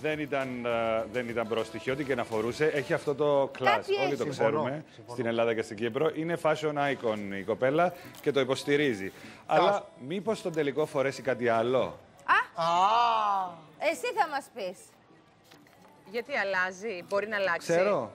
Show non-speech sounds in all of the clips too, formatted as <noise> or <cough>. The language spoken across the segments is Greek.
δεν ήταν, ε, δεν ήταν πρόστιχη, ό,τι και να φορούσε. Έχει αυτό το class. Κάτι Όλοι έχει. το Συμφωνώ, ξέρουμε συμφωνώ. στην Ελλάδα και στην Κύπρο. Είναι fashion icon η κοπέλα και το υποστηρίζει. Αλλά μήπως στον τελικό φορέσει κάτι άλλο; Α, Εσύ θα μας πεις. Γιατί αλλάζει, μπορεί να αλλάξει. Ξέρω.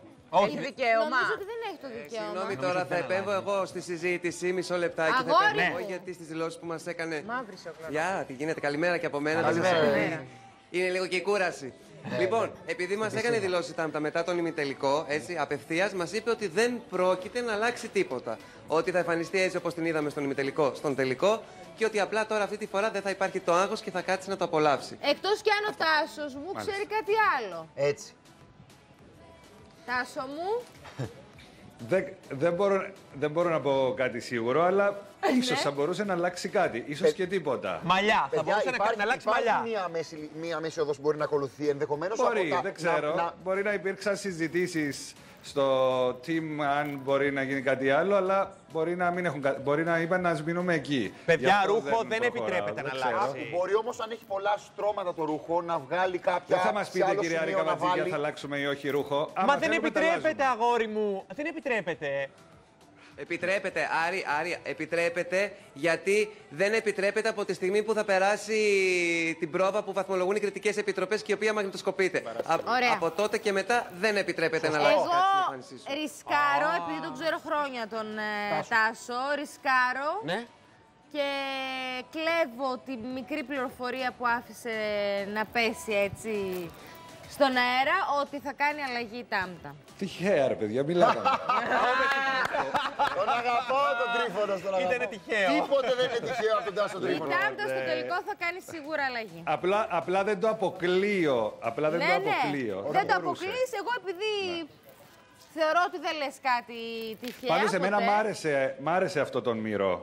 Έχει δικαίωμα. Νομίζω ότι δεν έχει το δικαίωμα. Συγγνώμη τώρα, θα επέμβω εγώ στη συζήτηση μισό λεπτάκι. Θα Αγόρι επέμβω μου. εγώ γιατί στις δηλώσεις που μας έκανε. Μαύρησε ο κλάδος. Γεια, τι γίνεται, καλημέρα και από μένα. Καλημέρα. Καλημέρα. Είναι λίγο και η κούραση. Λοιπόν, επειδή μας έκανε δηλώσεις Τάμπτα μετά τον ημιτελικό, έτσι, απευθείας, μας είπε ότι δεν πρόκειται να αλλάξει τίποτα. Ότι θα εμφανιστεί έτσι όπως την είδαμε στον ημιτελικό, στον τελικό και ότι απλά τώρα αυτή τη φορά δεν θα υπάρχει το άγχος και θα κάτσει να το απολαύσει. Εκτός κι αν ο Τάσος μου ξέρει κάτι άλλο. έτσι. Τάσο μου, <laughs> Δεν, δεν, μπορώ, δεν μπορώ να πω κάτι σίγουρο, αλλά ίσως θα μπορούσε να αλλάξει κάτι. Ίσως και τίποτα. Μαλλιά. Θα Παιδιά, μπορούσε να, υπάρχει, να αλλάξει υπάρχει μαλλιά. Μία μέση, μία μέση οδός που μπορεί να ακολουθεί ενδεχομένως Μπορεί, από τα, δεν ξέρω. Να, να, Μπορεί να υπήρξαν συζητήσεις στο team αν μπορεί να γίνει κάτι άλλο, αλλά μπορεί να, μην έχουν, κα- μπορεί να είπαν να μείνουμε εκεί. Γι' Παιδιά, αυτό ρούχο δεν προχωράω, επιτρέπεται δεν να ξέρω. αλλάξει. μπορεί όμως αν έχει πολλά στρώματα το ρούχο να βγάλει κάποια. Δεν θα μας σε πείτε, άλλο κυρία σημείο Ρίκα να Ματζίκια, βάλει- θα αλλάξουμε ή όχι ρούχο. Άμα Μα δεν θέλουμε, τα επιτρέπεται, αλλάζουμε. αγόρι μου. Δεν επιτρέπεται. Επιτρέπεται, Άρη, Άρη, επιτρέπεται γιατί δεν επιτρέπεται από τη στιγμή που θα περάσει την πρόβα που βαθμολογούν οι κριτικές επιτροπές και η οποία μαγνητοσκοπείται. Α- Ωραία. από τότε και μετά δεν επιτρέπεται να αλλάξει εγώ κάτι στην εμφάνισή σου. ρισκάρω, επειδή τον ξέρω χρόνια τον ε, Τάσο, ρισκάρω Ναι. και κλέβω τη μικρή πληροφορία που άφησε να πέσει έτσι στον αέρα ότι θα κάνει αλλαγή η Τάμτα. Τυχαία, ρε παιδιά, μιλάγαμε. <laughs> Τον αγαπώ τον τρίφωνο στον αγαπώ. Ήτανε τυχαίο. Τίποτε δεν είναι τυχαίο από τον Τάσο Η Τρίφωνο. Τάμτα στο τελικό θα κάνει σίγουρα αλλαγή. απλά, απλά δεν το αποκλείω. Απλά δεν ναι, το ναι, αποκλείω. δεν Θα το μπορούσε. αποκλείς. Εγώ επειδή θεωρώ ότι δεν λες κάτι τυχαία Πάντως εμένα ποτέ, μ' άρεσε, μ' άρεσε αυτό τον μύρο.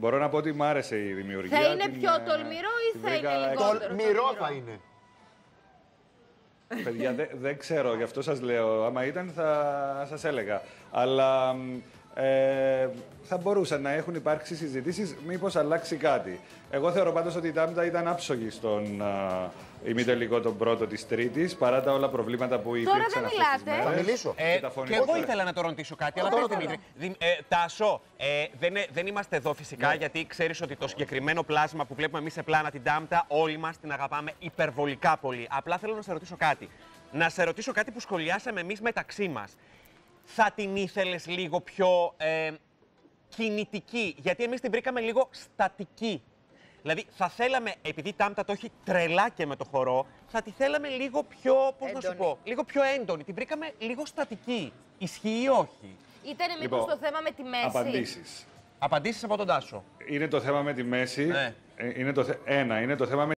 Μπορώ να πω ότι μ' άρεσε η δημιουργία. Θα είναι την, πιο ε, τολμηρό ή την θα βρήκα είναι έξω. λιγότερο Τολμηρό τολμηρό; θα είναι. Παιδιά, δεν δεν ξέρω, γι' αυτό σας λέω. Άμα ήταν θα σας έλεγα. Αλλά μ, ε, θα μπορούσαν να έχουν υπάρξει συζητήσεις μήπως αλλάξει κάτι. Εγώ θεωρώ πάντως ότι η Τάμτα ήταν άψογη στον α, ημιτελικό τον πρώτο της Τρίτης, παρά τα όλα προβλήματα που υπήρξαν δεν αυτές τις μιλάτε. μέρες. Θα μιλήσω. Ε, Και τα φωνή και εγώ του. ήθελα να το ρωτήσω κάτι, αλλά τώρα πες Δημήτρη. Δη- ε, Τάσο, ε, δεν, ε- δεν είμαστε εδώ φυσικά γιατί ξέρεις ότι το συγκεκριμένο πλάσμα που βλέπουμε εμείς σε πλάνα την Τάμτα, όλοι μας την αγαπάμε υπερβολικά πολύ. Απλά θέλω να σε ρωτήσω κάτι. Να σε ρωτήσω κάτι που σχολιάσαμε εμείς μεταξύ μας. Θα την ήθελες λίγο πιο ε, κινητική, γιατί εμείς την βρήκαμε λίγο στατική. Δηλαδή, θα θέλαμε, επειδή η Τάμτα το έχει τρελά και με το χορό, θα τη θέλαμε λίγο πιο, πώς να σου Έντονη. πω, λίγο πιο έντονη. Την βρήκαμε λίγο στατική. Ισχύει ή όχι; Ήτανε μήπως Λοιπόν, το θέμα με τη μέση; Απαντήσεις. Απαντήσεις από τον Τάσο. Είναι το θέμα με τη μέση. Ναι. Ε, Είναι το, θε- ένα, είναι το θέμα με